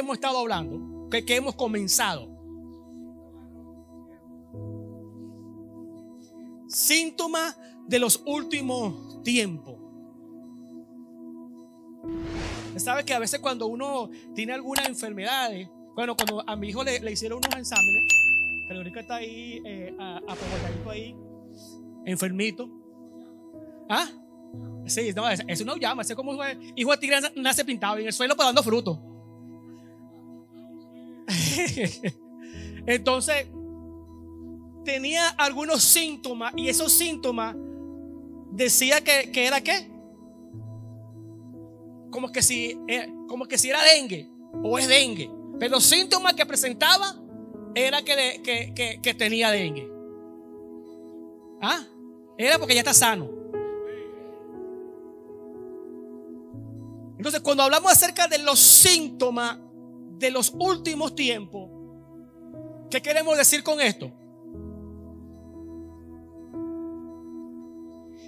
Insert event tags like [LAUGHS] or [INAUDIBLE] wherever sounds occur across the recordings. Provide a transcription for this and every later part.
hemos estado hablando? Que, hemos comenzado. Síntomas de los últimos tiempos. ¿Sabe que a veces cuando uno tiene algunas enfermedades, bueno, cuando a mi hijo le, hicieron unos exámenes, pero ahorita está ahí, eh, ahí, enfermito. ¿Ah? Sí, no, eso no llama, ese como hijo de tigre nace pintado en el suelo pues dando fruto. [LAUGHS] Entonces, tenía algunos síntomas y esos síntomas decía que, que era qué? Como que si eh, como que si era dengue o es dengue. Pero los síntomas que presentaba era que, que, que tenía dengue. Ah, era porque ya está sano. Entonces, cuando hablamos acerca de los síntomas de los últimos tiempos, ¿qué queremos decir con esto?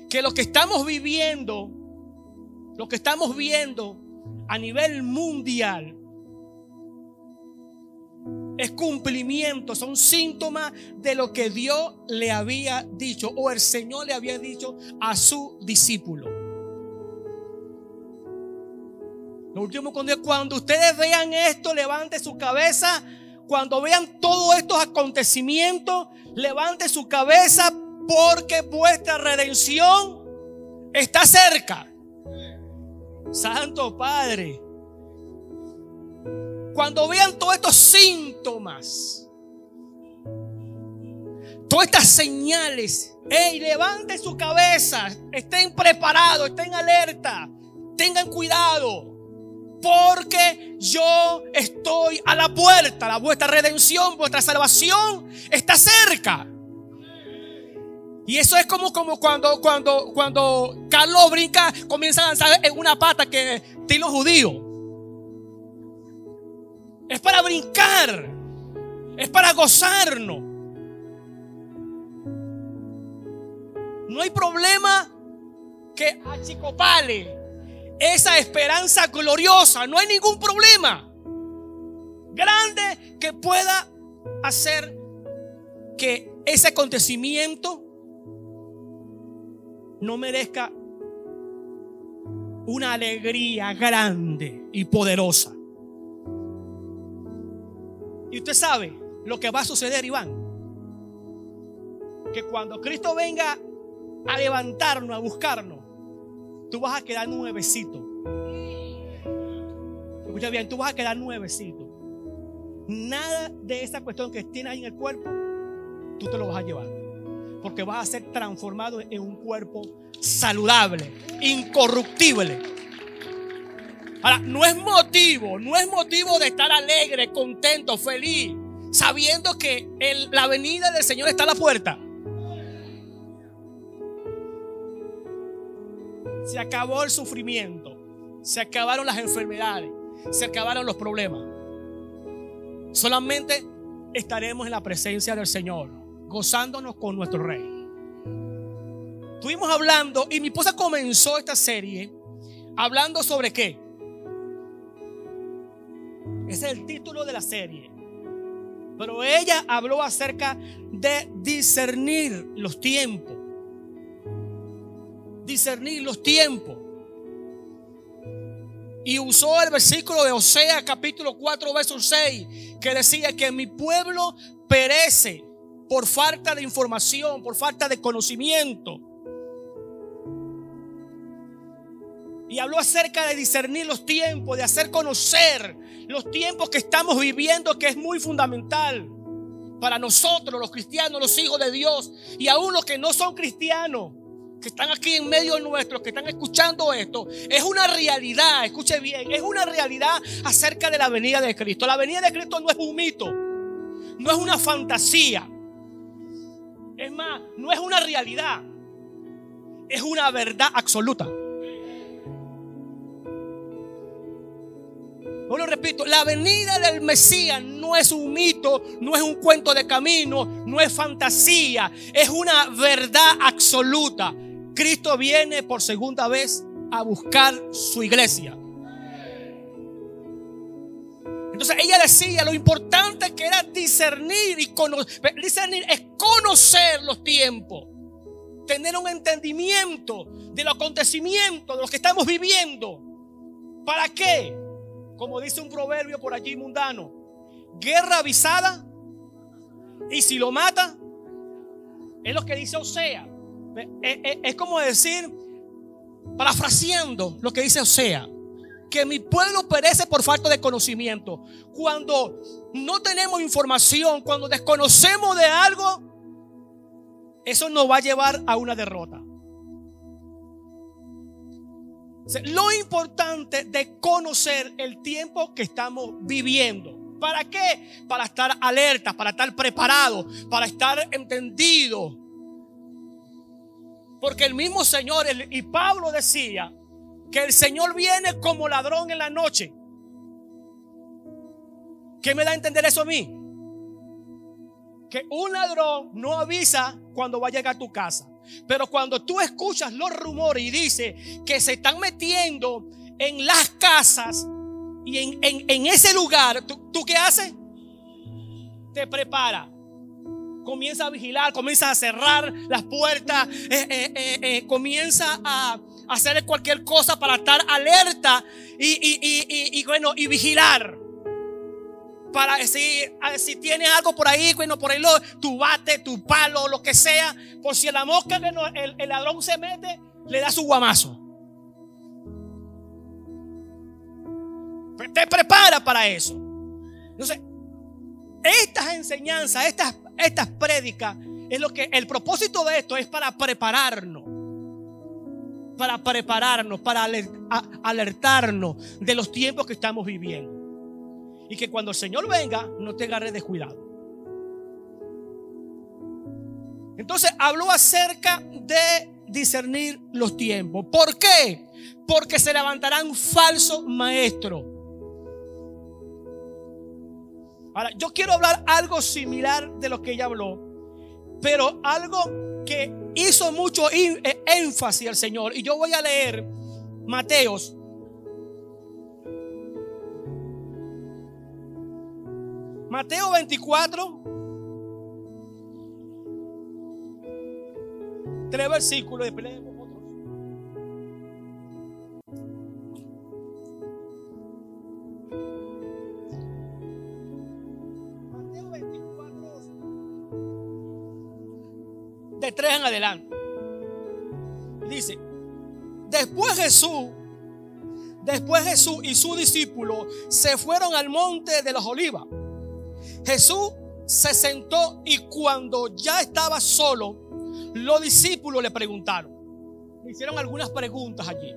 Que lo que estamos viviendo, lo que estamos viendo a nivel mundial, es cumplimiento, son síntomas de lo que Dios le había dicho o el Señor le había dicho a su discípulo. Último, cuando ustedes vean esto, levante su cabeza. Cuando vean todos estos acontecimientos, levante su cabeza porque vuestra redención está cerca. Santo Padre. Cuando vean todos estos síntomas, todas estas señales, hey, levante su cabeza, estén preparados, estén alerta, tengan cuidado. Porque yo estoy a la puerta. La vuestra redención, vuestra salvación está cerca. Y eso es como, cuando, cuando, cuando Carlos brinca, comienza a danzar en una pata que estilo judío. Es para brincar. Es para gozarnos. No hay problema que achicopale esa esperanza gloriosa. No hay ningún problema grande que pueda hacer que ese acontecimiento no merezca una alegría grande y poderosa. Y usted sabe lo que va a suceder, Iván. Que cuando Cristo venga a levantarnos, a buscarnos, tú vas a quedar nuevecito. Escucha bien, tú vas a quedar nuevecito. Nada de esa cuestión que tienes ahí en el cuerpo, tú te lo vas a llevar. Porque vas a ser transformado en un cuerpo saludable, incorruptible. Ahora, no es motivo, no es motivo de estar alegre, contento, feliz, sabiendo que la venida del Señor está a la puerta. Se acabó el sufrimiento. Se acabaron las enfermedades. Se acabaron los problemas. Solamente estaremos en la presencia del Señor, gozándonos con nuestro Rey. Estuvimos hablando y mi esposa comenzó esta serie hablando sobre qué. Ese es el título de la serie. Pero ella habló acerca de discernir los tiempos discernir los tiempos. Y usó el versículo de Osea capítulo 4 verso 6 que decía que mi pueblo perece por falta de información, por falta de conocimiento. Y habló acerca de discernir los tiempos, de hacer conocer los tiempos que estamos viviendo, que es muy fundamental para nosotros, los cristianos, los hijos de Dios, y aún los que no son cristianos que están aquí en medio nuestro, que están escuchando esto, es una realidad, escuche bien, es una realidad acerca de la venida de Cristo. La venida de Cristo no es un mito, no es una fantasía. Es más, no es una realidad, es una verdad absoluta. Lo repito, la venida del Mesías no es un mito, no es un cuento de camino, no es fantasía, es una verdad absoluta. Cristo viene por segunda vez a buscar su iglesia. Entonces ella decía lo importante que era discernir y conocer. Discernir es conocer los tiempos. Tener un entendimiento de los acontecimientos, de los que estamos viviendo. ¿Para qué? Como dice un proverbio por allí mundano. Guerra avisada. Y si lo mata, es lo que dice Osea. Es como decir, parafraseando lo que dice Osea que mi pueblo perece por falta de conocimiento. Cuando no tenemos información, cuando desconocemos de algo, eso nos va a llevar a una derrota. Lo importante de conocer el tiempo que estamos viviendo. ¿Para qué? Para estar alerta, para estar preparado, para estar entendido. Porque el mismo Señor y Pablo decía que el Señor viene como ladrón en la noche. ¿Qué me da a entender eso a mí? Que un ladrón no avisa cuando va a llegar a tu casa. Pero cuando tú escuchas los rumores y dice que se están metiendo en las casas y en, ese lugar, ¿tú, ¿tú, qué haces? Te prepara. Comienza a vigilar, comienza a cerrar las puertas, eh, eh, eh, comienza a, hacer cualquier cosa para estar alerta y, bueno, y vigilar. Para si, si tienes algo por ahí, bueno, por ahí lo, tu bate, tu palo, lo que sea, por si la mosca, el, el ladrón se mete, le da su guamazo. Te prepara para eso. Entonces, estas enseñanzas, estas, estas prédicas, es lo que el propósito de esto es para prepararnos para prepararnos, para alertarnos de los tiempos que estamos viviendo. Y que cuando el Señor venga, no te agarre descuidado. Entonces habló acerca de discernir los tiempos. ¿Por qué? Porque se levantarán falsos maestros. Ahora, yo quiero hablar algo similar de lo que ella habló, pero algo que hizo mucho eh, énfasis al Señor. Y yo voy a leer Mateos. Mateo 24. Tres versículos. Después De tres en adelante. Dice, después Jesús, después Jesús y su discípulo se fueron al monte de las olivas. Jesús se sentó y cuando ya estaba solo, los discípulos le preguntaron. Le hicieron algunas preguntas allí.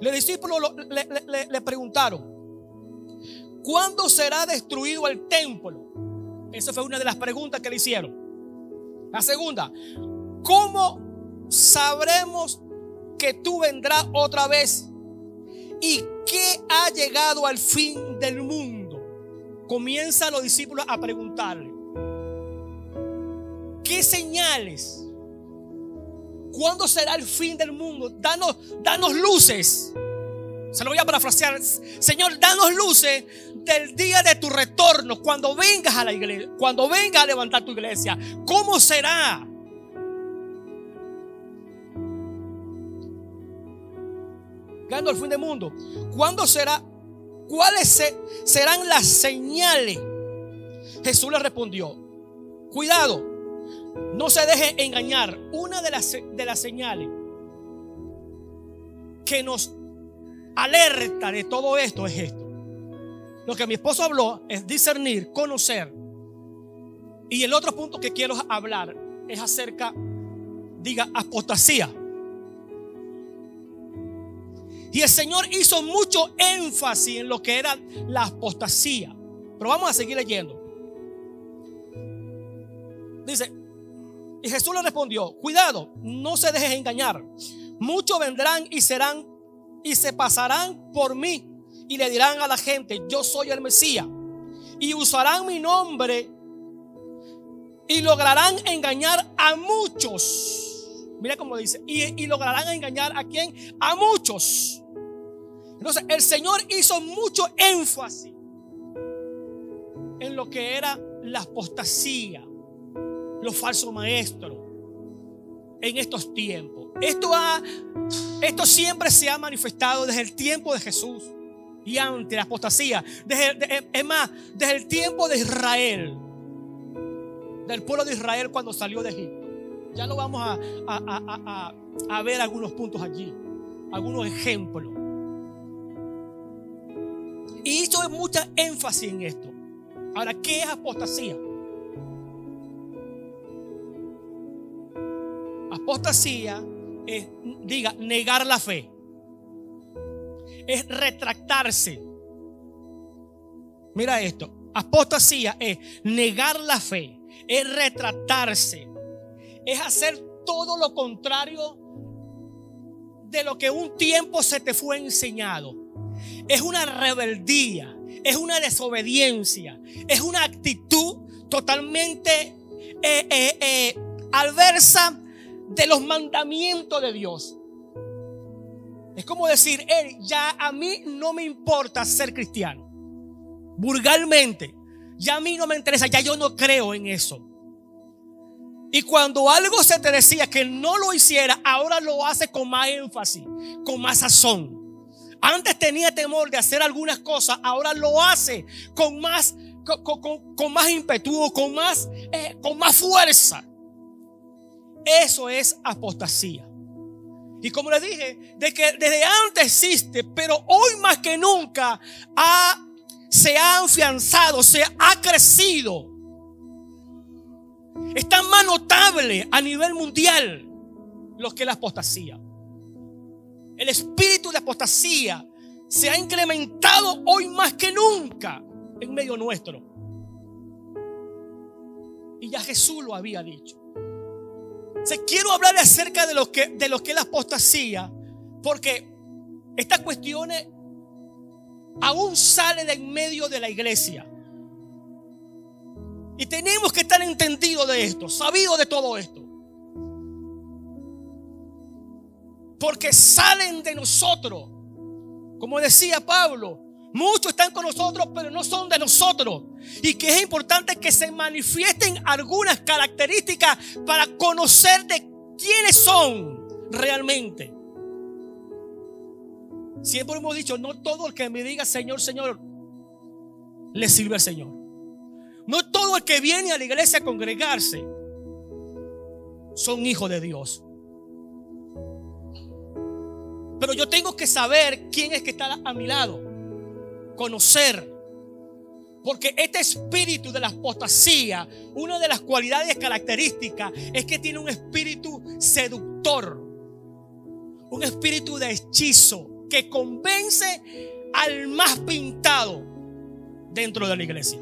Los discípulos le, le preguntaron, ¿cuándo será destruido el templo? Esa fue una de las preguntas que le hicieron. La segunda, ¿cómo sabremos que tú vendrás otra vez y que ha llegado al fin del mundo. Comienza los discípulos a preguntarle, ¿qué señales? ¿Cuándo será el fin del mundo? Danos, danos luces. Se lo voy a parafrasear. Señor, danos luces del día de tu retorno. Cuando vengas a la iglesia. Cuando vengas a levantar tu iglesia. ¿Cómo será? Gando el fin del mundo. ¿Cuándo será? ¿Cuáles serán las señales? Jesús le respondió, cuidado, no se deje engañar. Una de las señales que nos alerta de todo esto es esto. Lo que mi esposo habló es discernir, conocer. Y el otro punto que quiero hablar es acerca, diga, apostasía. Y el Señor hizo mucho énfasis en lo que era la apostasía. Pero vamos a seguir leyendo. Dice, y Jesús le respondió, cuidado, no se dejes engañar. Muchos vendrán y serán y se pasarán por mí y le dirán a la gente, yo soy el Mesías. Y usarán mi nombre y lograrán engañar a muchos. Mira cómo dice, y, lograrán engañar a quién? A muchos. Entonces el Señor hizo mucho énfasis en lo que era la apostasía, los falsos maestros en estos tiempos. Esto, ha, esto siempre se ha manifestado desde el tiempo de Jesús y antes de la apostasía. Desde, es más, desde el tiempo de Israel, del pueblo de Israel cuando salió de Egipto. Ya lo vamos a, a, a ver algunos puntos allí, algunos ejemplos. Y hizo mucha énfasis en esto. Ahora, ¿qué es apostasía? Apostasía es, diga, negar la fe. Es retractarse. Mira esto. Apostasía es negar la fe. Es retractarse. Es hacer todo lo contrario de lo que un tiempo se te fue enseñado. Es una rebeldía. Es una desobediencia. Es una actitud totalmente eh, eh, eh, adversa de los mandamientos de Dios. Es como decir, él ya a mí no me importa ser cristiano. Vulgarmente, ya a mí no me interesa, ya yo no creo en eso. Y cuando algo se te decía que no lo hiciera, ahora lo hace con más énfasis, con más sazón. Antes tenía temor de hacer algunas cosas, ahora lo hace con más, con, más impetu, con más, eh, con más fuerza. Eso es apostasía. Y como les dije, de que desde antes existe, pero hoy más que nunca se ha afianzado, se ha crecido. Está más notable a nivel mundial lo que la apostasía. El espíritu de apostasía se ha incrementado hoy más que nunca en medio nuestro. Y ya Jesús lo había dicho quiero hablar acerca de lo, que, de que es la apostasía, porque estas cuestiones aún salen en medio de la iglesia. Y tenemos que estar entendidos de esto, sabidos de todo esto. Porque salen de nosotros. Como decía Pablo, Muchos están con nosotros, pero no son de nosotros. Y que es importante que se manifiesten algunas características para conocer de quiénes son realmente. Siempre hemos dicho, no todo el que me diga Señor, Señor, le sirve al Señor. No todo el que viene a la iglesia a congregarse son hijos de Dios. Pero yo tengo que saber quién es que está a mi lado conocer. Porque este espíritu de la apostasía, una de las cualidades características es que tiene un espíritu seductor, un espíritu de hechizo que convence al más pintado dentro de la iglesia.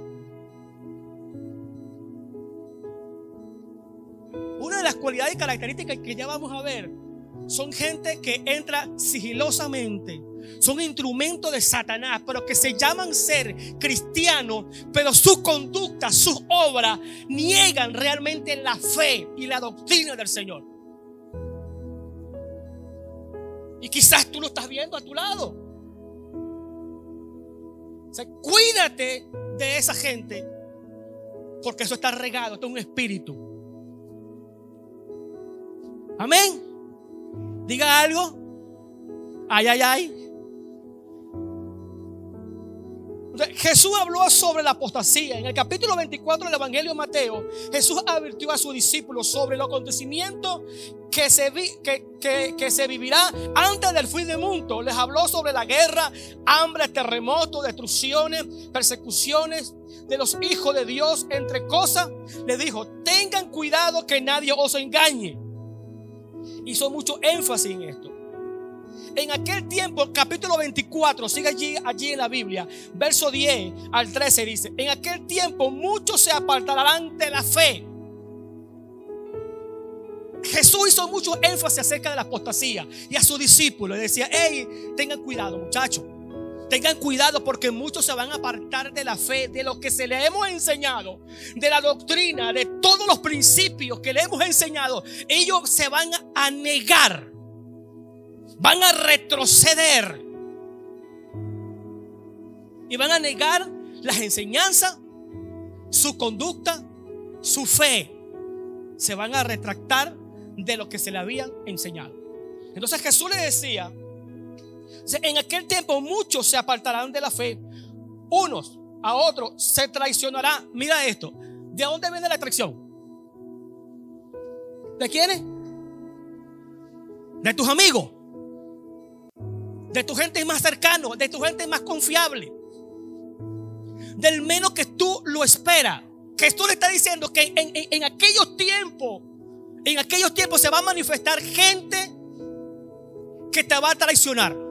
Una de las cualidades características que ya vamos a ver son gente que entra sigilosamente son instrumentos de Satanás, pero que se llaman ser cristianos, pero su conducta, sus obras niegan realmente la fe y la doctrina del Señor. Y quizás tú lo estás viendo a tu lado. cuídate de esa gente, porque eso está regado, esto es un espíritu. Amén. Diga algo. Ay, ay, ay. Jesús habló sobre la apostasía. En el capítulo 24 del Evangelio de Mateo, Jesús advirtió a sus discípulos sobre los acontecimientos que se, que, se vivirá antes del fin del mundo. Les habló sobre la guerra, hambre, terremotos, destrucciones, persecuciones de los hijos de Dios, entre cosas. Les dijo, tengan cuidado que nadie os engañe. Hizo mucho énfasis en esto. En aquel tiempo, capítulo 24, sigue allí, allí en la Biblia, verso 10 al 13 dice, en aquel tiempo muchos se apartarán de la fe. Jesús hizo mucho énfasis acerca de la apostasía y a sus discípulos. decía, hey, tengan cuidado muchachos. Tengan cuidado porque muchos se van a apartar de la fe, de lo que se le hemos enseñado, de la doctrina, de todos los principios que le hemos enseñado. Ellos se van a negar van a retroceder y van a negar las enseñanzas su conducta, su fe, se van a retractar de lo que se le habían enseñado. Entonces Jesús le decía, en aquel tiempo muchos se apartarán de la fe, unos a otros se traicionará. Mira esto, ¿de dónde viene la traición? ¿De quiénes? De tus amigos, de tu gente más cercano, de tu gente más confiable, del menos que tú lo esperas. Tú le estás diciendo que en aquellos tiempos, en aquellos tiempos se va a manifestar gente que te va a traicionar.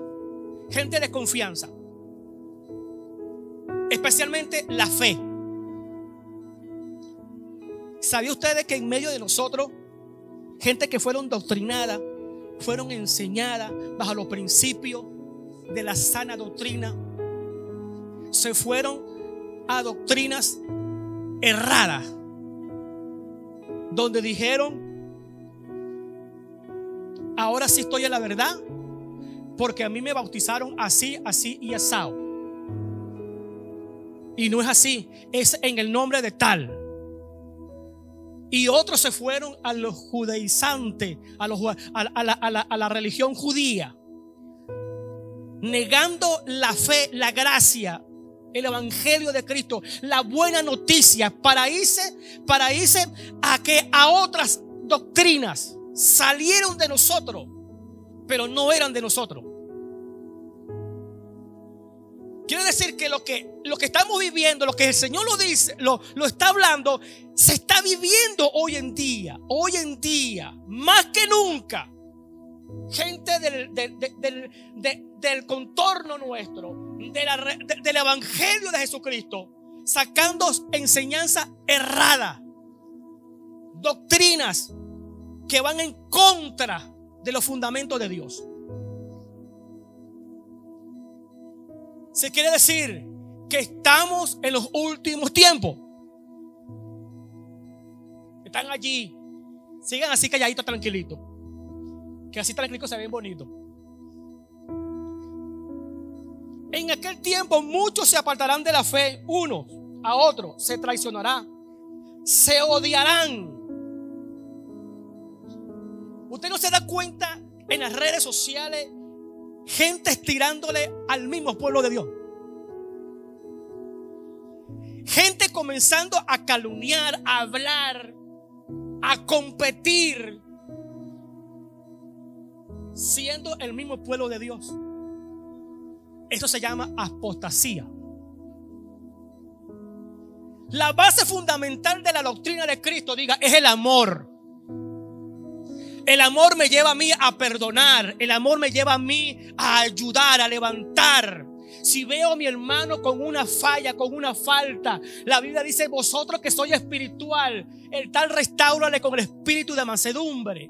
Gente de confianza. Especialmente la fe. ¿Sabía ustedes que en medio de nosotros, gente que fueron doctrinadas, fueron enseñadas bajo los principios de la sana doctrina, se fueron a doctrinas erradas, donde dijeron, ahora sí estoy en la verdad, porque a mí me bautizaron así, así y asado. Y no es así, es en el nombre de tal. Y otros se fueron a los judaizantes, a, los, a, la, religión judía, negando la fe, la gracia, el evangelio de Cristo, la buena noticia, para irse, para irse a que a otras doctrinas salieron de nosotros, pero no eran de nosotros. Quiere decir que lo que, lo que estamos viviendo, lo que el Señor lo dice, lo, lo está hablando, se está viviendo hoy en día, hoy en día, más que nunca. Gente del, del, contorno nuestro, del Evangelio de Jesucristo, sacando enseñanza errada, doctrinas que van en contra de los fundamentos de Dios. Se quiere decir que estamos en los últimos tiempos. Están allí. Sigan así calladitos, tranquilitos. Que así tranquilitos se ven bonitos. En aquel tiempo muchos se apartarán de la fe, unos a otros se traicionarán, se odiarán. Usted no se da cuenta en las redes sociales gente estirándole al mismo pueblo de Dios. Gente comenzando a calumniar, a hablar, a competir, siendo el mismo pueblo de Dios. Eso se llama apostasía. La base fundamental de la doctrina de Cristo, diga, es el amor. El amor me lleva a mí a perdonar. El amor me lleva a mí a ayudar, a levantar. Si veo a mi hermano con una falla, con una falta, la Biblia dice, vosotros que sois espiritual, el tal restaurale con el espíritu de mansedumbre.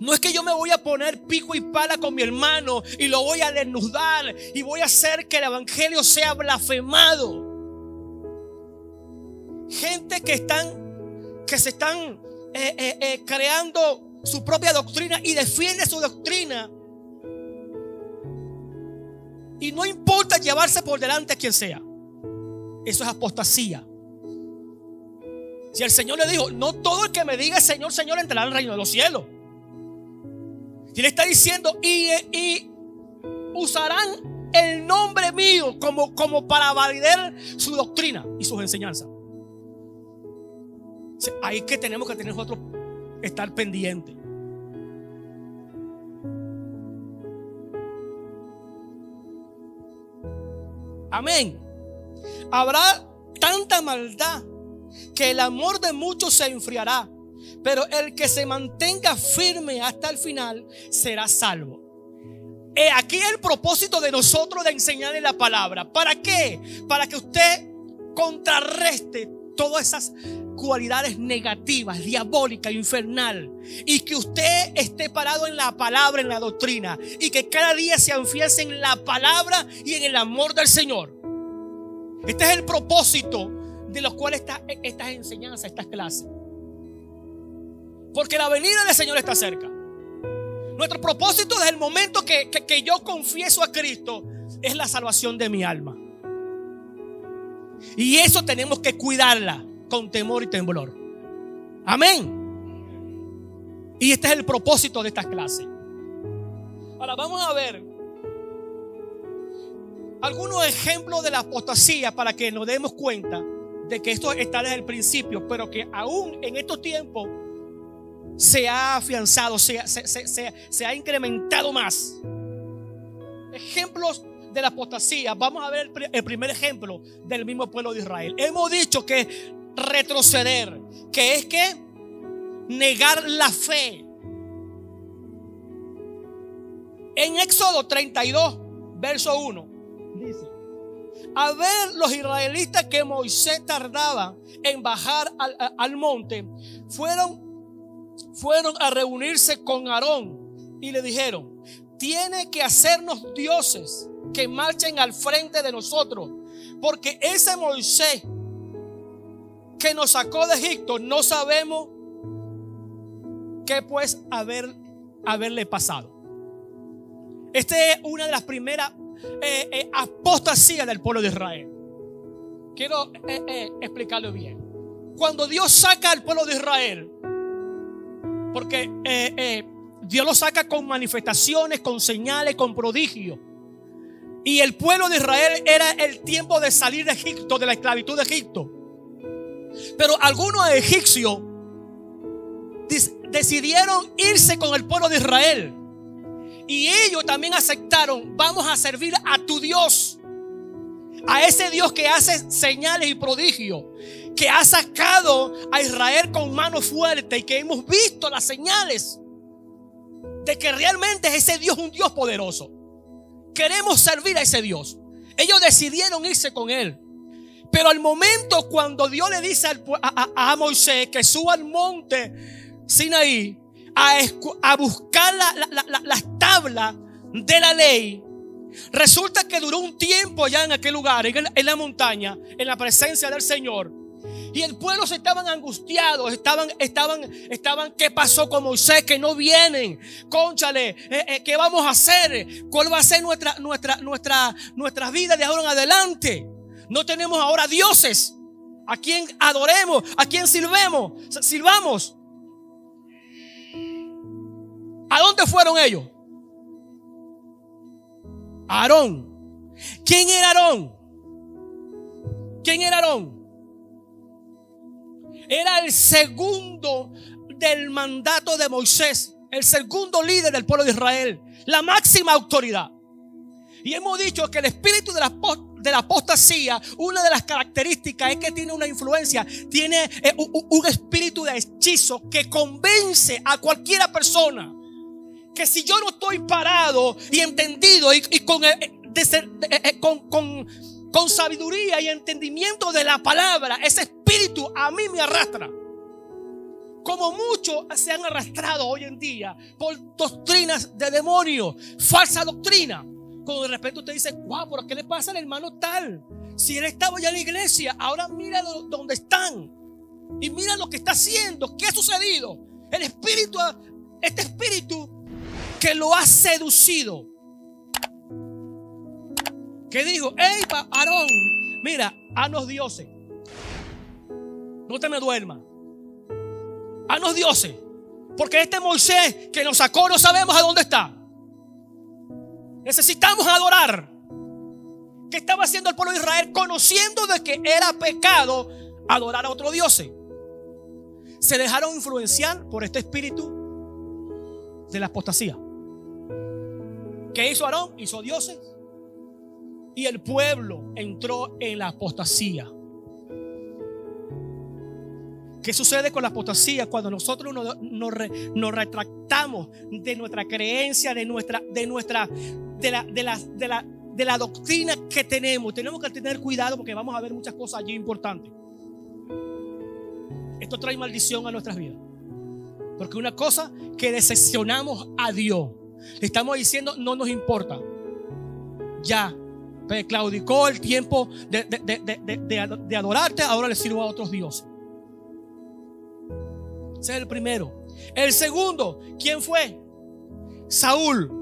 No es que yo me voy a poner pico y pala con mi hermano y lo voy a desnudar y voy a hacer que el evangelio sea blasfemado. Gente que están, que se están eh, eh, eh, creando su propia doctrina y defiende su doctrina. Y no importa llevarse por delante a quien sea. Eso es apostasía. Si el Señor le dijo, no todo el que me diga Señor, Señor entrará al reino de los cielos. Y le está diciendo, y, y usarán el nombre mío como, como para validar su doctrina y sus enseñanzas. Ahí que tenemos que tener nosotros estar pendientes. Amén. Habrá tanta maldad que el amor de muchos se enfriará, pero el que se mantenga firme hasta el final será salvo. He aquí el propósito de nosotros de enseñarle la palabra. ¿Para qué? Para que usted contrarreste todas esas cualidades negativas, diabólicas, infernal. Y que usted esté parado en la palabra, en la doctrina. Y que cada día se anfiese en la palabra y en el amor del Señor. Este es el propósito de los cuales estas enseñanzas, estas clases. Porque la venida del Señor está cerca. Nuestro propósito desde el momento que yo confieso a Cristo es la salvación de mi alma. Y eso tenemos que cuidarla con temor y temblor. Amén. Y este es el propósito de esta clase. Ahora vamos a ver algunos ejemplos de la apostasía para que nos demos cuenta de que esto está desde el principio, pero que aún en estos tiempos se ha afianzado, se, se, ha incrementado más. Ejemplos de la apostasía. Vamos a ver el primer ejemplo del mismo pueblo de Israel. Hemos dicho que retroceder, que es que negar la fe. En Éxodo 32, verso 1, dice, a ver los israelitas que Moisés tardaba en bajar al, monte, fueron, fueron a reunirse con Aarón y le dijeron, tiene que hacernos dioses que marchen al frente de nosotros, porque ese Moisés que nos sacó de Egipto no sabemos qué pues haber, haberle pasado. Esta es una de las primeras eh, eh, apostasías del pueblo de Israel. Quiero eh, explicarlo bien. Cuando Dios saca al pueblo de Israel, porque Dios lo saca con manifestaciones, con señales, con prodigios. Y el pueblo de Israel era el tiempo de salir de Egipto, de la esclavitud de Egipto. Pero algunos egipcios decidieron irse con el pueblo de Israel. Y ellos también aceptaron, vamos a servir a tu Dios. A ese Dios que hace señales y prodigios. Que ha sacado a Israel con mano fuerte y que hemos visto las señales de que realmente ese Dios es un Dios poderoso. Queremos servir a ese Dios. Ellos decidieron irse con él. Pero al momento cuando Dios le dice a, Moisés que suba al monte Sinaí, a, buscar las tablas de la ley, resulta que duró un tiempo allá en aquel lugar, en, la montaña, en la presencia del Señor. Y el pueblo se estaban angustiados, estaban, estaban, estaban, ¿qué pasó con Moisés? Que no vienen. Conchale, eh, eh, ¿qué vamos a hacer? ¿Cuál va a ser nuestra, nuestra, nuestra, nuestra vida de ahora en adelante? No tenemos ahora dioses a quien adoremos, a quien sirvemos, sirvamos. ¿A dónde fueron ellos? Aarón. ¿Quién era Aarón? ¿Quién era Aarón? Era el segundo del mandato de Moisés, el segundo líder del pueblo de Israel, la máxima autoridad. Y hemos dicho que el espíritu de la, de la apostasía, una de las características es que tiene una influencia, tiene eh, un espíritu de hechizo que convence a cualquiera persona que si yo no estoy parado y entendido y, con, eh, eh, con, con, sabiduría y entendimiento de la palabra, ese espíritu a mí me arrastra. Como muchos se han arrastrado hoy en día por doctrinas de demonios, falsa doctrina. Cuando de repente usted dice, wow, ¿por qué le pasa al hermano tal? Si él estaba ya en la iglesia, ahora mira dónde están. Y mira lo que está haciendo. ¿Qué ha sucedido? El espíritu, este espíritu que lo ha seducido. Que dijo, hey, Aarón, mira, haznos dioses. No te me duermas. Haznos dioses. Porque este Moisés que nos sacó no sabemos a dónde está. Necesitamos adorar. ¿Qué estaba haciendo el pueblo de Israel? Conociendo de que era pecado adorar a otro dios. Se dejaron influenciar por este espíritu de la apostasía. ¿Qué hizo Aarón? Hizo dioses. Y el pueblo entró en la apostasía. ¿Qué sucede con la apostasía cuando nosotros nos, retractamos de nuestra creencia, de nuestra, de nuestra, de la, de la, de la, de la doctrina que tenemos? Tenemos que tener cuidado porque vamos a ver muchas cosas allí importantes. Esto trae maldición a nuestras vidas. Porque una cosa que decepcionamos a Dios le estamos diciendo, no nos importa. Ya, claudicó el tiempo de, adorarte, ahora le sirvo a otros dioses. Ese es el primero. El segundo, ¿quién fue? Saúl.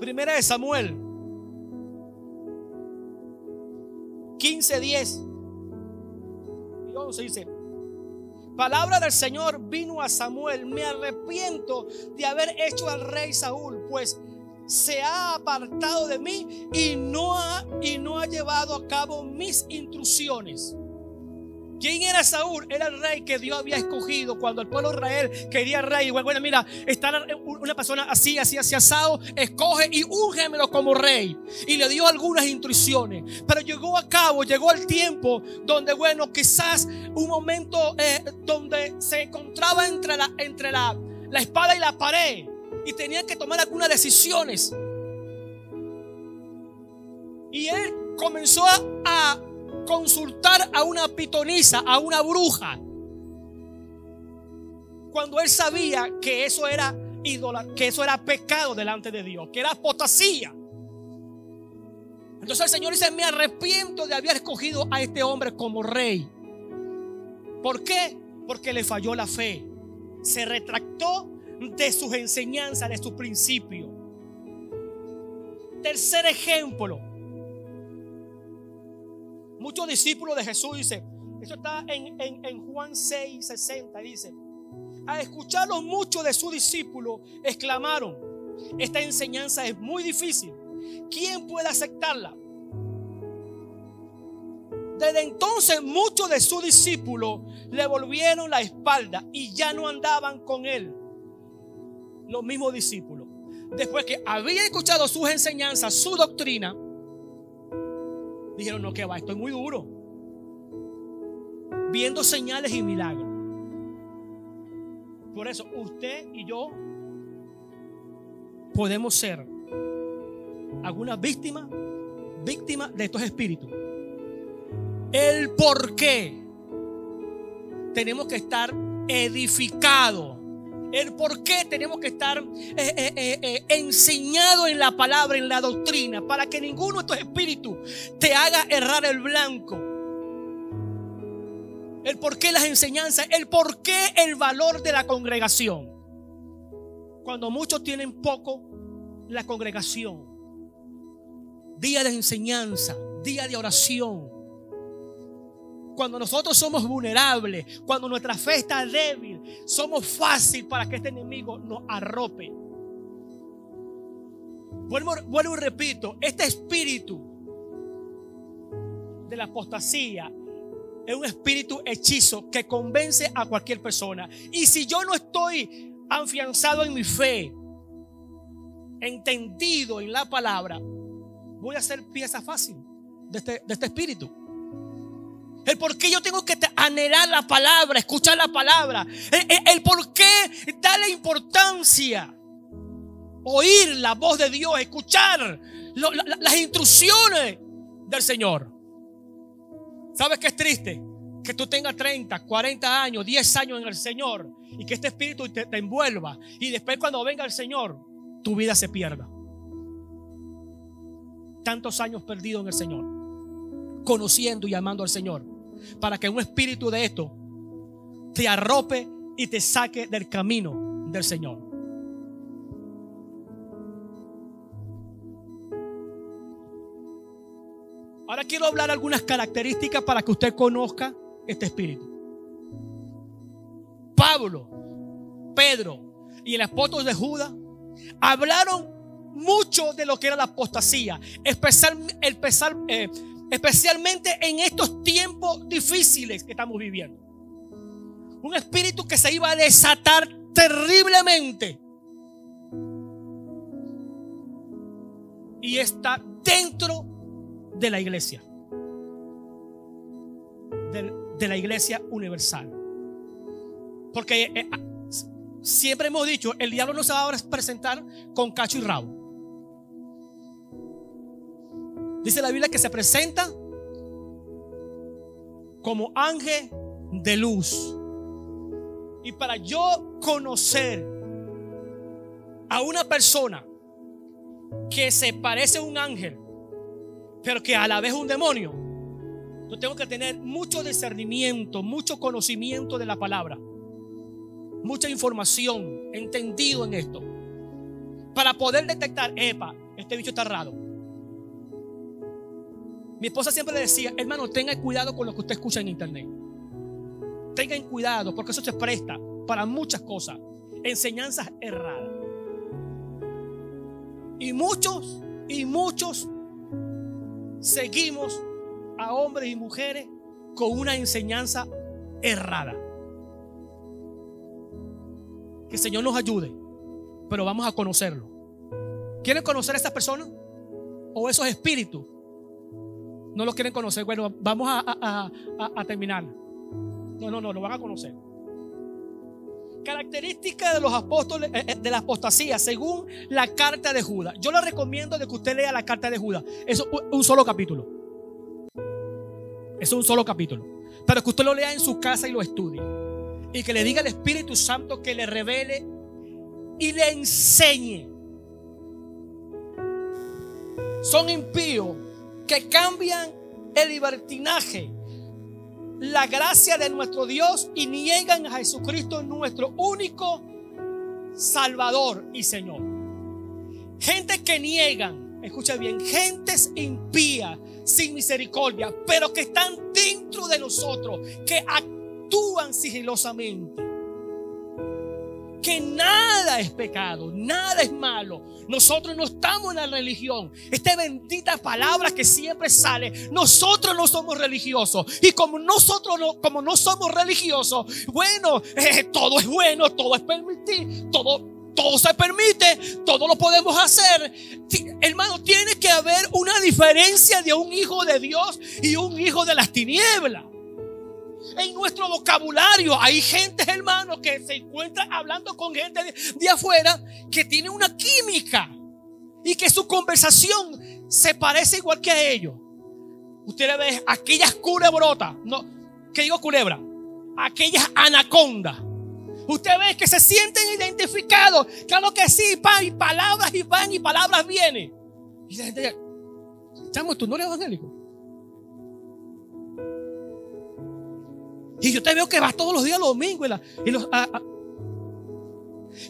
Primera de Samuel 15, 10 y 11 dice, palabra del Señor vino a Samuel, me arrepiento de haber hecho al rey Saúl, pues se ha apartado de mí y no ha, y no ha llevado a cabo mis instrucciones. ¿Quién era Saúl? Era el rey que Dios había escogido cuando el pueblo de Israel quería rey. Bueno, mira, está una persona así, así, así asado, escoge y úngemelo como rey. Y le dio algunas instrucciones. Pero llegó a cabo, llegó el tiempo donde, bueno, quizás un momento eh, donde se encontraba entre, la, entre la, la espada y la pared. Y tenía que tomar algunas decisiones. Y él comenzó a consultar a una pitonisa, a una bruja. Cuando él sabía que eso era ídola, que eso era pecado delante de Dios, que era apostasía. Entonces el Señor dice, me arrepiento de haber escogido a este hombre como rey. ¿Por qué? Porque le falló la fe. Se retractó de sus enseñanzas, de sus principios. Tercer ejemplo, Muchos discípulos de Jesús dice, esto está en, Juan 6, 60, dice, a escucharlo muchos de sus discípulos exclamaron, esta enseñanza es muy difícil, ¿quién puede aceptarla? Desde entonces muchos de sus discípulos le volvieron la espalda y ya no andaban con él. Los mismos discípulos. Después que había escuchado sus enseñanzas, su doctrina, Dijeron, no, que va, estoy muy duro. Viendo señales y milagros. Por eso, usted y yo podemos ser algunas víctimas, víctimas de estos espíritus. El por qué tenemos que estar edificados el por qué tenemos que estar eh, eh, eh, enseñado en la palabra, en la doctrina, para que ninguno de estos espíritus te haga errar el blanco. El por qué las enseñanzas, el por qué el valor de la congregación. Cuando muchos tienen poco, la congregación. Día de enseñanza, día de oración cuando nosotros somos vulnerables, cuando nuestra fe está débil, somos fácil para que este enemigo nos arrope. Vuelvo, vuelvo y repito, este espíritu de la apostasía es un espíritu hechizo que convence a cualquier persona. Y si yo no estoy afianzado en mi fe, entendido en la palabra, voy a ser pieza fácil de este, de este espíritu. El por qué yo tengo que anhelar la palabra, escuchar la palabra. El, por qué darle importancia. Oír la voz de Dios, escuchar las instrucciones del Señor. ¿Sabes qué es triste? Que tú tengas 30, 40 años, 10 años en el Señor y que este espíritu te, te envuelva. Y después cuando venga el Señor, tu vida se pierda. Tantos años perdidos en el Señor conociendo y amando al Señor. Para que un espíritu de esto te arrope y te saque del camino del Señor. Ahora quiero hablar algunas características para que usted conozca este espíritu. Pablo, Pedro y el apóstol de Judas hablaron mucho de lo que era la apostasía, especial, el eh, Especialmente en estos tiempos difíciles que estamos viviendo. Un espíritu que se iba a desatar terriblemente. Y está dentro de la iglesia. De, la iglesia universal. Porque eh, ah, siempre hemos dicho, el diablo no se va a presentar con cacho y rabo. Dice la Biblia que se presenta como ángel de luz. Y para yo conocer a una persona que se parece a un ángel, pero que a la vez es un demonio, yo tengo que tener mucho discernimiento, mucho conocimiento de la palabra, mucha información, entendido en esto, para poder detectar, epa, este bicho está raro. Mi esposa siempre le decía, hermano, tenga cuidado con lo que usted escucha en internet. Tengan cuidado porque eso se presta para muchas cosas. Enseñanzas erradas. Y muchos, y muchos seguimos a hombres y mujeres con una enseñanza errada. Que el Señor nos ayude, pero vamos a conocerlo. ¿Quieren conocer a estas personas? ¿O esos espíritus? No los quieren conocer. Bueno, vamos a, a terminar. No, no, no, lo van a conocer. Característica de los apóstoles eh, eh, de la apostasía según la carta de Judas. Yo le recomiendo de que usted lea la carta de Judas. Es un solo capítulo. Es un solo capítulo. Pero que usted lo lea en su casa y lo estudie. Y que le diga al Espíritu Santo que le revele y le enseñe. Son impíos que cambian el libertinaje la gracia de nuestro Dios y niegan a Jesucristo nuestro único Salvador y Señor. Gente que niegan, escucha bien, gentes impías, sin misericordia, pero que están dentro de nosotros, que actúan sigilosamente que nada es pecado, nada es malo. Nosotros no estamos en la religión. Esta bendita palabra que siempre sale, nosotros no somos religiosos. Y como nosotros no, como no somos religiosos, bueno, eh, todo es bueno, todo es permitido, todo todo se permite, todo lo podemos hacer. Hermano, tiene que haber una diferencia de un hijo de Dios y un hijo de las tinieblas. En nuestro vocabulario hay gente, hermano, que se encuentra hablando con gente de, afuera que tiene una química y que su conversación se parece igual que a ellos. Usted ve aquellas culebrotas, no, ¿qué digo culebra? Aquellas anacondas. Usted ve que se sienten identificados. Claro que sí, pan, y palabras y van y palabras vienen. Y la gente, chamo, tú no eres evangélico. Y yo te veo que vas todos los días los domingos. Y,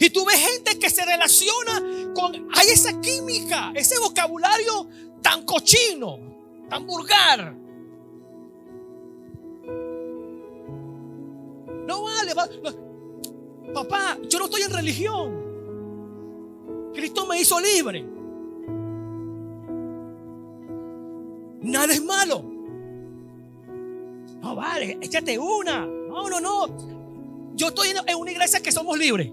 y tú ves gente que se relaciona con... Hay esa química, ese vocabulario tan cochino, tan vulgar. No vale. Papá, yo no estoy en religión. Cristo me hizo libre. Nada es malo. No, vale, échate una. No, no, no. Yo estoy en una iglesia que somos libres.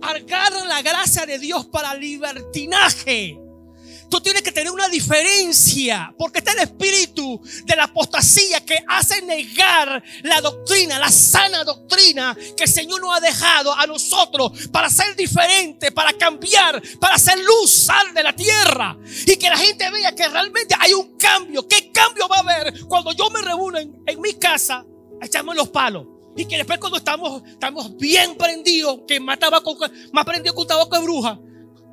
Agarran la gracia de Dios para libertinaje. Tú tienes que tener una diferencia, porque está el espíritu de la apostasía que hace negar la doctrina, la sana doctrina que el Señor nos ha dejado a nosotros para ser diferente, para cambiar, para ser luz, sal de la tierra. Y que la gente vea que realmente hay un cambio. ¿Qué cambio va a haber cuando yo me reúno en, mi casa echamos los palos? Y que después cuando estamos, estamos bien prendidos, que más, tabaco, más prendido que un tabaco de bruja,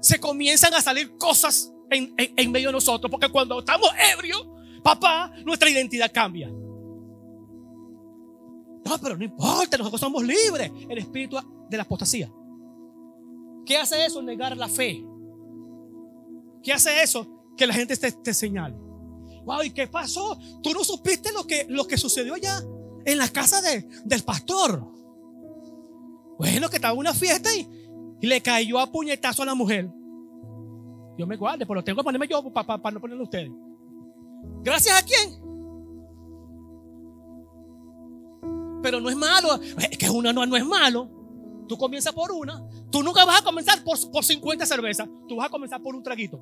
se comienzan a salir cosas en, medio de nosotros. Porque cuando estamos ebrios, papá, nuestra identidad cambia. No, pero no importa, nosotros somos libres. El espíritu de la apostasía. ¿Qué hace eso? Negar la fe. ¿Qué hace eso? Que la gente te, te señale. Wow, ¿y qué pasó? Tú no supiste lo que, lo que sucedió allá en la casa de, del pastor. Bueno, que estaba en una fiesta y, y le cayó a puñetazo a la mujer. Dios me guarde, pero tengo que ponerme yo para, no ponerlo ustedes. ¿Gracias a quién? Pero no es malo. Es que una no, es malo. Tú comienzas por una. Tú nunca vas a comenzar por, por 50 cervezas. Tú vas a comenzar por un traguito.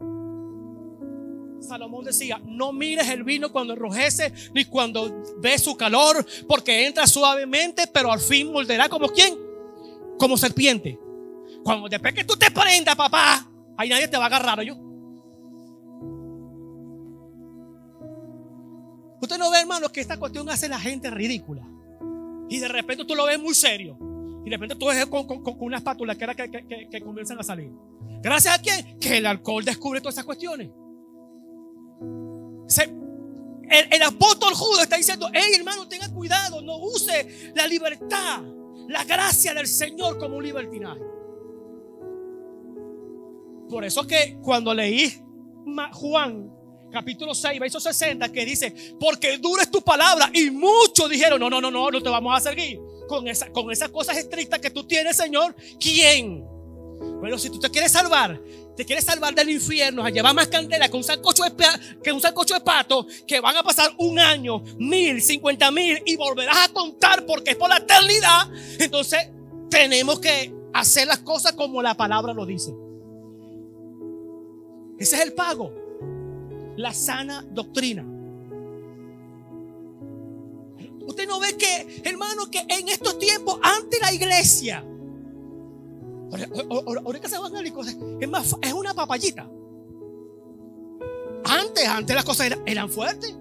Salomón decía, no mires el vino cuando enrojece ni cuando ve su calor, porque entra suavemente, pero al fin morderá como quién? Como serpiente. Cuando después que tú te prendas, papá, Ahí nadie te va a agarrar, yo. Usted no ve, hermano, que esta cuestión hace la gente ridícula. Y de repente tú lo ves muy serio. Y de repente tú ves con, con, con una espátula que, era que, que, que, comienzan a salir. ¿Gracias a quién? Que el alcohol descubre todas esas cuestiones. el, el, apóstol Judas está diciendo, hey hermano, tenga cuidado, no use la libertad, la gracia del Señor como un libertinaje. Por eso que cuando leí Juan capítulo 6, verso 60, que dice, porque dura es tu palabra. Y muchos dijeron, no, no, no, no, no te vamos a seguir. Con, esa, con esas cosas estrictas que tú tienes, Señor, ¿quién? Bueno, si tú te quieres salvar, te quieres salvar del infierno, a llevar más candela que un sancocho de, que un de pato, que van a pasar un año, mil, cincuenta mil, y volverás a contar porque es por la eternidad. Entonces, tenemos que hacer las cosas como la palabra lo dice. Ese es el pago la sana doctrina. Usted no ve que, hermano, que en estos tiempos, ante la iglesia, ahorita se van a es más, es una papayita. Antes, antes las cosas eran, fuertes.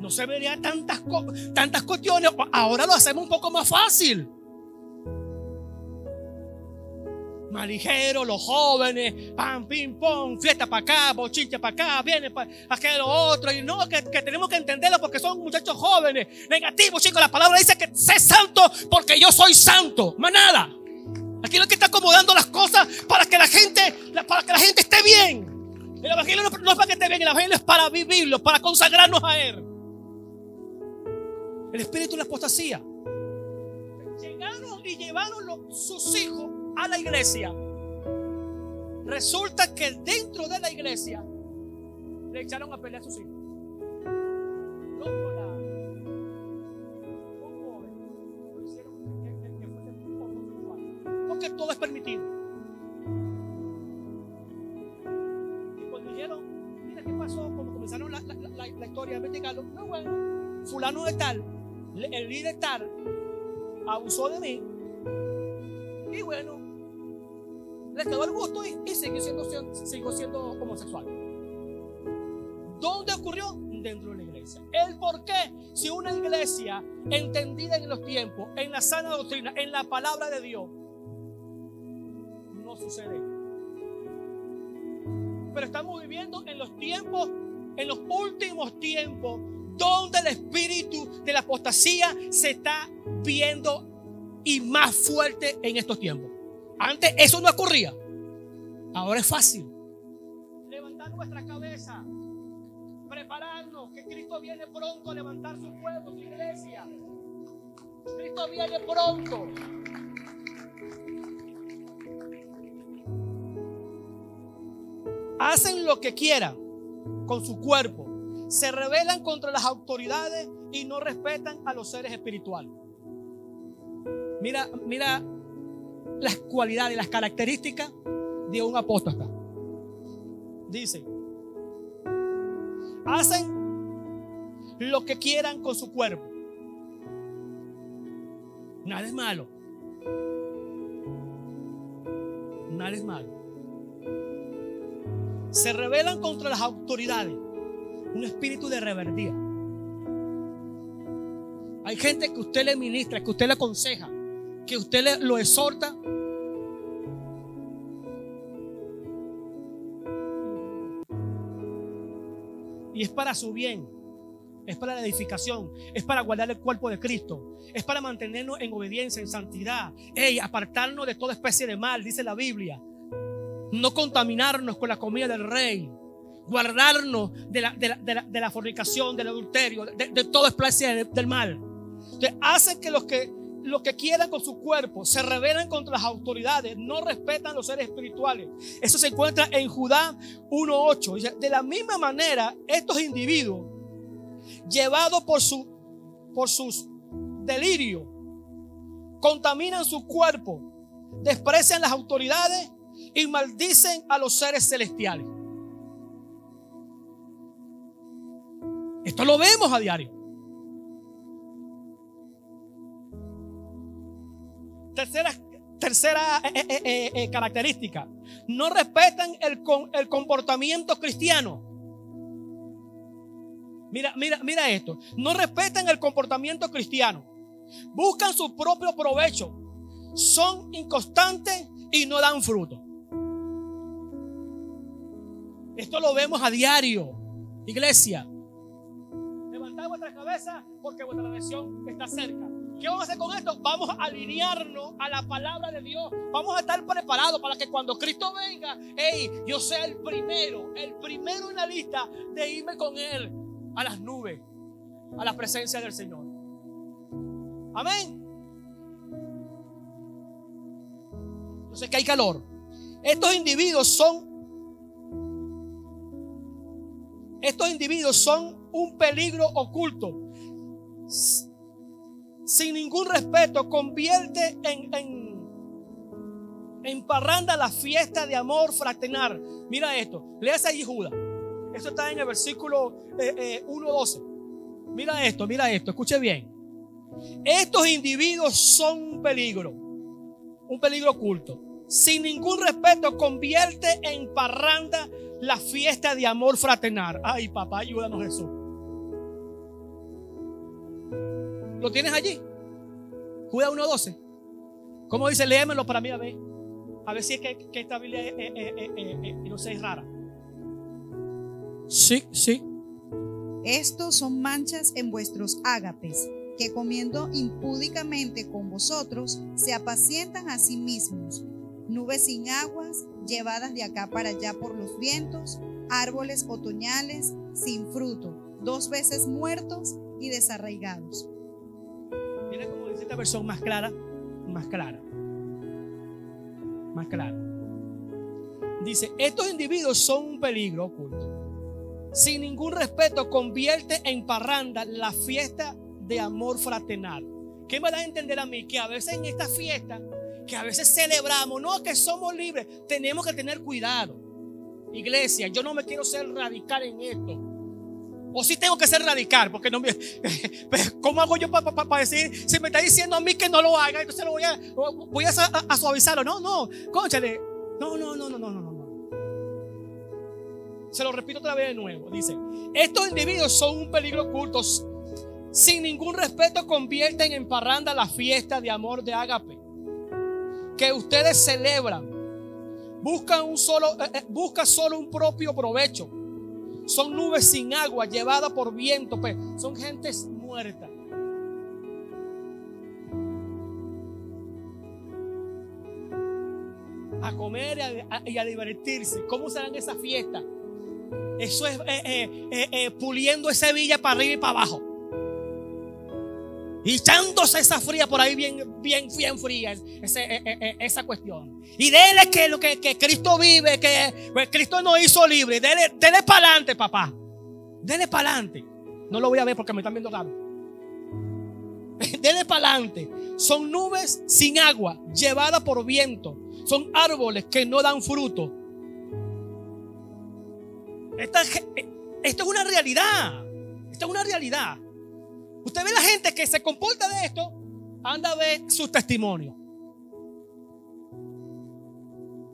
No se verían tantas, tantas cuestiones. Ahora lo hacemos un poco más fácil. Más ligero, los jóvenes, pam, pim, pom, fiesta para acá, bochincha para acá, viene para aquello otro. Y no, que, tenemos que entenderlo porque son muchachos jóvenes. Negativos, chicos, la palabra dice que sé santo porque yo soy santo. Más nada. Aquí lo que está acomodando las cosas para que la gente, para que la gente esté bien. El evangelio no, es para que esté bien, el evangelio es para vivirlo, para consagrarnos a él. El espíritu de la apostasía. Llegaron y llevaron sus hijos a la iglesia, resulta que dentro de la iglesia le echaron a pelear a sus hijos. Porque todo es permitido. Y cuando dijeron, mira qué pasó, cuando comenzaron la, la, historia a investigarlo, no bueno, fulano de tal, el líder tal, abusó de mí. Y bueno, le quedó el gusto y, siguió, siendo, siendo homosexual. ¿Dónde ocurrió? Dentro de la iglesia. ¿El por qué? Si una iglesia entendida en los tiempos, en la sana doctrina, en la palabra de Dios, no sucede. Pero estamos viviendo en los tiempos, en los últimos tiempos, donde el espíritu de la apostasía se está viendo y más fuerte en estos tiempos. Antes eso no ocurría. Ahora es fácil. Levantar nuestra cabeza. Prepararnos. Que Cristo viene pronto a levantar su pueblo, su iglesia. Cristo viene pronto. Hacen lo que quieran con su cuerpo. Se rebelan contra las autoridades y no respetan a los seres espirituales. Mira, mira las cualidades, las características de un apóstata. Dice, hacen lo que quieran con su cuerpo. Nada es malo. Nada es malo. Se rebelan contra las autoridades. Un espíritu de reverdía. Hay gente que usted le ministra, que usted le aconseja, que usted lo exhorta y es para su bien. Es para la edificación, es para guardar el cuerpo de Cristo, es para mantenernos en obediencia, en santidad, y apartarnos de toda especie de mal, dice la Biblia. No contaminarnos con la comida del rey, guardarnos de la, de la, fornicación, del adulterio, de, toda especie del mal. Entonces, hace que los que lo que quieran con su cuerpo, se rebelan contra las autoridades, no respetan los seres espirituales. Eso se encuentra en Judá 1.8. De la misma manera, estos individuos, llevados por, su, por sus delirios, contaminan su cuerpo, desprecian las autoridades y maldicen a los seres celestiales. Esto lo vemos a diario. Tercera, eh, eh, eh, característica. No respetan el, comportamiento cristiano. Mira, mira, mira esto. No respetan el comportamiento cristiano. Buscan su propio provecho. Son inconstantes y no dan fruto. Esto lo vemos a diario. Iglesia. Levantad vuestra cabeza porque vuestra redención está cerca. ¿Qué vamos a hacer con esto? Vamos a alinearnos a la palabra de Dios. Vamos a estar preparados para que cuando Cristo venga, hey, yo sea el primero, el primero en la lista de irme con Él a las nubes, a la presencia del Señor. Amén. Entonces que hay calor. Estos individuos son estos individuos son un peligro oculto sin ningún respeto, convierte en, en, parranda la fiesta de amor fraternal. Mira esto, léase allí Judas. Esto está en el versículo 1.12. Eh, eh, mira esto, mira esto, escuche bien. Estos individuos son un peligro, un peligro oculto. Sin ningún respeto, convierte en parranda la fiesta de amor fraternal. Ay, papá, ayúdanos Jesús. ¿Lo tienes allí? Judas 1.12. ¿Cómo dice? Léemelo para mí a ver. A ver si es que, esta Biblia no sé, es rara. Sí, sí. Estos son manchas en vuestros ágapes, que comiendo impúdicamente con vosotros, se apacientan a sí mismos. Nubes sin aguas, llevadas de acá para allá por los vientos, árboles otoñales sin fruto, dos veces muertos y desarraigados. Mira cómo dice esta versión más clara, más clara. Más clara. Dice, estos individuos son un peligro oculto. Sin ningún respeto convierte en parranda la fiesta de amor fraternal. ¿Qué me da a entender a mí? Que a veces en esta fiesta, que a veces celebramos, no que somos libres, tenemos que tener cuidado. Iglesia, yo no me quiero ser radical en esto. O si tengo que ser radical, porque no me. [LAUGHS] ¿Cómo hago yo para decir? Si me está diciendo a mí que no lo haga, entonces lo voy a, voy a, suavizarlo. No, no, conchale. No, no, no, no, no, no, no. Se lo repito otra vez de nuevo. Dice: Estos individuos son un peligro oculto. Sin ningún respeto, convierten en parranda la fiesta de amor de Ágape que ustedes celebran. Buscan un solo, eh, eh, busca solo un propio provecho son nubes sin agua llevadas por viento. Son gentes muertas. A comer y a, divertirse. ¿Cómo serán esas fiestas? Eso es eh, eh, eh, puliendo esa villa para arriba y para abajo. Y echándose esa fría por ahí bien, bien, bien fría, esa cuestión. Y dele que lo que, Cristo vive, que pues, Cristo nos hizo libre. Dele, dele para adelante, papá. Dele para adelante. No lo voy a ver porque me están viendo claro. [LAUGHS] Dele para adelante. Son nubes sin agua, llevadas por viento. Son árboles que no dan fruto. Esta, esto es una realidad. Esto es una realidad. Usted ve la gente que se comporta de esto, anda a ver sus testimonios.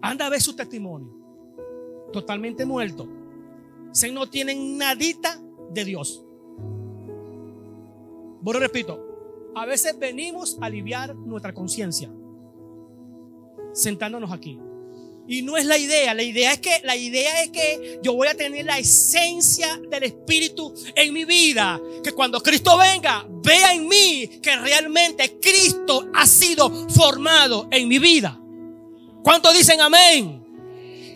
Anda a ver sus testimonios. Totalmente muerto. Se no tienen nadita de Dios. Bueno, repito, a veces venimos a aliviar nuestra conciencia sentándonos aquí. Y no es la idea, la idea es que la idea es que yo voy a tener la esencia del espíritu en mi vida, que cuando Cristo venga, vea en mí que realmente Cristo ha sido formado en mi vida. ¿Cuántos dicen amén?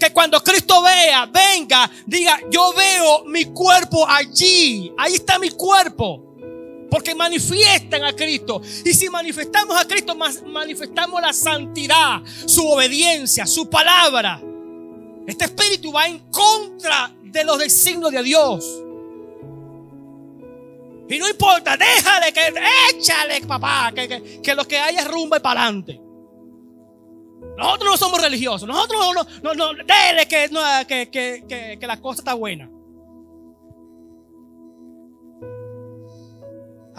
Que cuando Cristo vea, venga, diga, yo veo mi cuerpo allí, ahí está mi cuerpo. Porque manifiestan a Cristo. Y si manifestamos a Cristo, manifestamos la santidad, su obediencia, su palabra. Este espíritu va en contra de los designios de Dios. Y no importa, déjale que échale, papá, que, que, lo que haya es rumba para adelante. Nosotros no somos religiosos. Nosotros no, no, no, déjale que, que, que la cosa está buena.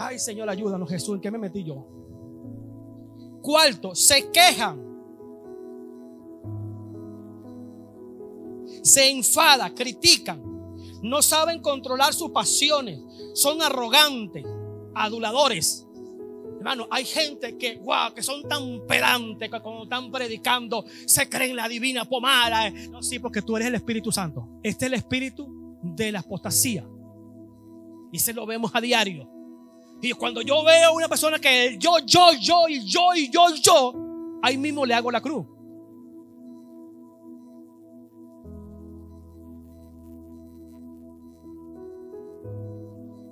Ay, Señor, ayúdanos, Jesús, ¿en qué me metí yo? Cuarto, se quejan. Se enfada, critican. No saben controlar sus pasiones. Son arrogantes, aduladores. Hermano, hay gente que, wow, que son tan pedantes que cuando están predicando se creen la divina pomada. No, sí, porque tú eres el Espíritu Santo. Este es el espíritu de la apostasía. Y se lo vemos a diario Y cuando yo veo a una persona que yo, yo, yo, y yo, y yo, yo, ahí mismo le hago la cruz.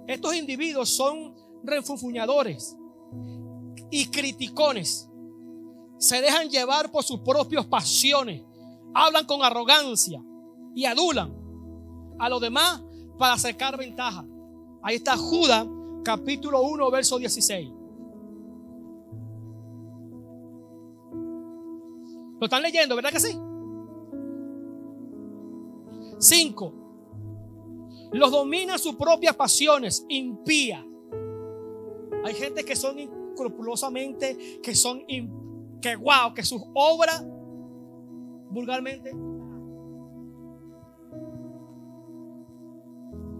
Estos individuos son refunfuñadores y criticones. Se dejan llevar por sus propias pasiones. Hablan con arrogancia y adulan a los demás para sacar ventaja. Ahí está Judas, capítulo 1, verso 16. ¿Lo están leyendo, verdad que sí? 5. Los domina sus propias pasiones, impía. Hay gente que son escrupulosamente, que son, que wow, que sus obras, vulgarmente,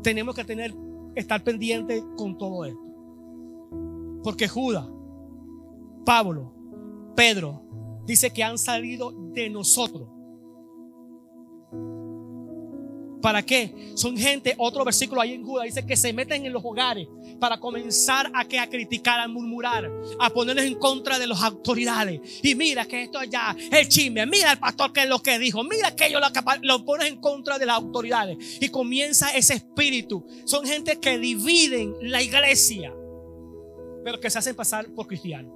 tenemos que tener, estar pendientes con todo esto. Porque Judas, Pablo, Pedro, dice que han salido de nosotros ¿Para qué? Son gente, otro versículo ahí en Judas dice que se meten en los hogares para comenzar a, que, a criticar, a murmurar, a ponerles en contra de las autoridades. Y mira que esto allá, el chisme, mira el pastor que es lo que dijo, mira que ellos lo, lo ponen en contra de las autoridades. Y comienza ese espíritu. Son gente que dividen la iglesia, pero que se hacen pasar por cristianos.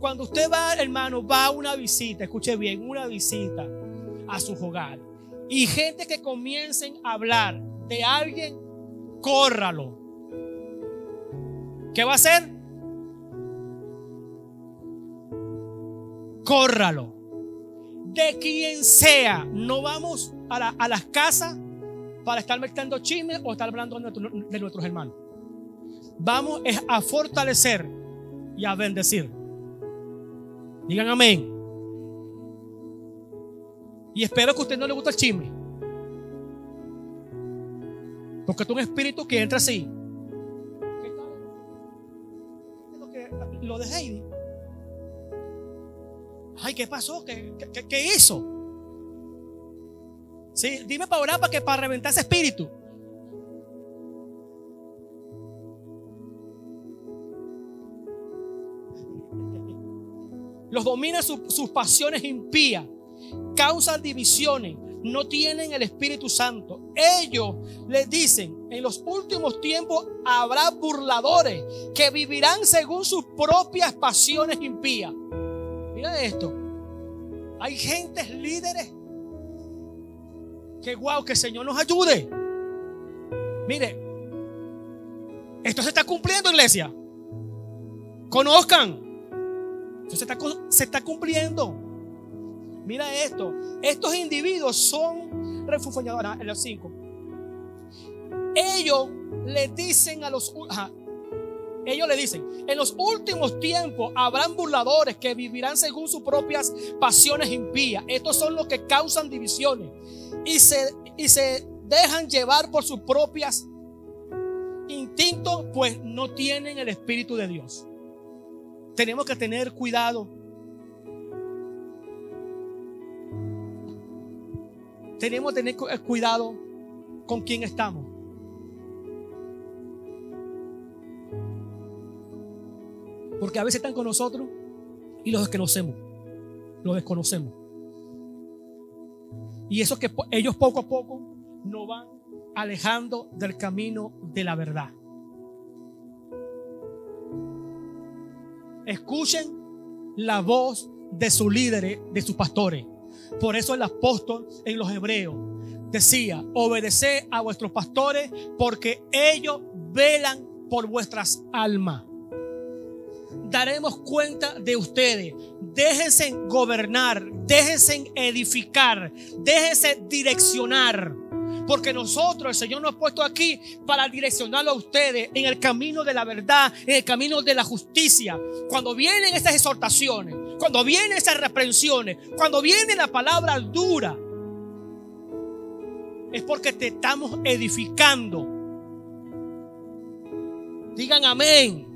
Cuando usted va, hermano, va a una visita, escuche bien, una visita a su hogar y gente que comiencen a hablar de alguien, córralo. ¿Qué va a hacer? Córralo. De quien sea, no vamos a, las casas para estar metiendo chismes o estar hablando de, nuestros hermanos. Vamos a fortalecer y a bendecir. Digan amén. Y espero que a usted no le guste el chisme. Porque es un espíritu que entra así. Lo de Heidi. Ay, ¿qué pasó? ¿Qué, hizo? Sí, dime para orar para que para reventar ese espíritu. Los domina sus pasiones impías causan divisiones, no tienen el Espíritu Santo. Ellos les dicen, en los últimos tiempos habrá burladores que vivirán según sus propias pasiones impías. Mira esto. Hay gentes líderes que wow, que el Señor nos ayude. Mire, esto se está cumpliendo, iglesia. Conozcan. Esto se está, se está cumpliendo. Mira esto. Estos individuos son refugiados. En los cinco. Ellos le dicen a los. ellos le dicen, en los últimos tiempos habrán burladores que vivirán según sus propias pasiones impías. Estos son los que causan divisiones y se, y se dejan llevar por sus propias instintos, pues no tienen el Espíritu de Dios. Tenemos que tener cuidado tenemos que tener eh, cuidado con quién estamos. Porque a veces están con nosotros y los desconocemos. Los desconocemos. Y eso que ellos poco a poco nos van alejando del camino de la verdad. Escuchen la voz de sus líderes, de sus pastores. Por eso el apóstol en los hebreos decía, obedeced a vuestros pastores porque ellos velan por vuestras almas. Daremos cuenta de ustedes. Déjense gobernar, déjense edificar, déjense direccionar. Porque nosotros, el Señor nos ha puesto aquí para direccionarlo a ustedes en el camino de la verdad, en el camino de la justicia. Cuando vienen estas exhortaciones, cuando vienen esas reprensiones, cuando viene la palabra dura, es porque te estamos edificando. Digan amén.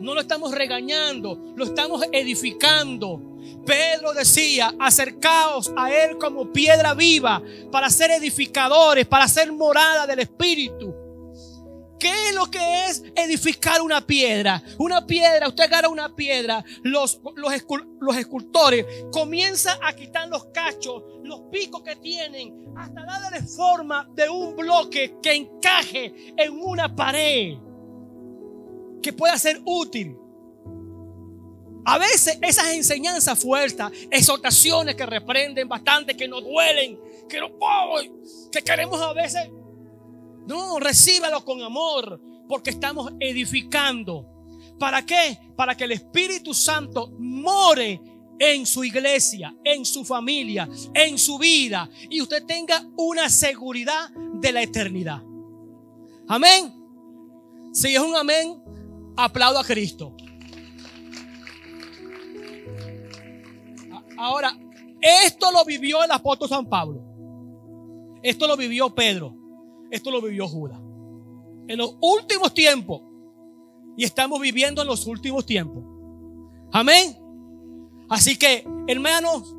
No lo estamos regañando, lo estamos edificando. Pedro decía, acercaos a Él como piedra viva para ser edificadores, para ser morada del Espíritu. ¿Qué es lo que es edificar una piedra? Una piedra, usted agarra una piedra, los, los, los escultores comienzan a quitar los cachos, los picos que tienen, hasta darle forma de un bloque que encaje en una pared, que pueda ser útil. A veces esas enseñanzas fuertes, exhortaciones que reprenden bastante, que nos duelen, que no que queremos a veces no, recíbalo con amor, porque estamos edificando. ¿Para qué? Para que el Espíritu Santo more en su iglesia, en su familia, en su vida y usted tenga una seguridad de la eternidad. Amén. Si es un amén, aplaudo a Cristo. Ahora, esto lo vivió el apóstol San Pablo. Esto lo vivió Pedro. Esto lo vivió Judas. En los últimos tiempos. Y estamos viviendo en los últimos tiempos. Amén. Así que, hermanos,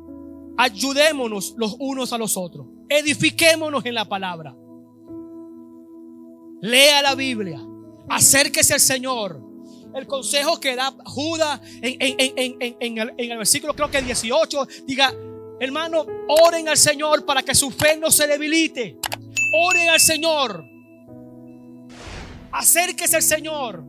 ayudémonos los unos a los otros. Edifiquémonos en la palabra. Lea la Biblia. Acérquese al Señor. El consejo que da Judas en, el, el versículo creo que 18, diga, hermano, oren al Señor para que su fe no se debilite. Oren al Señor. Acérquese al Señor.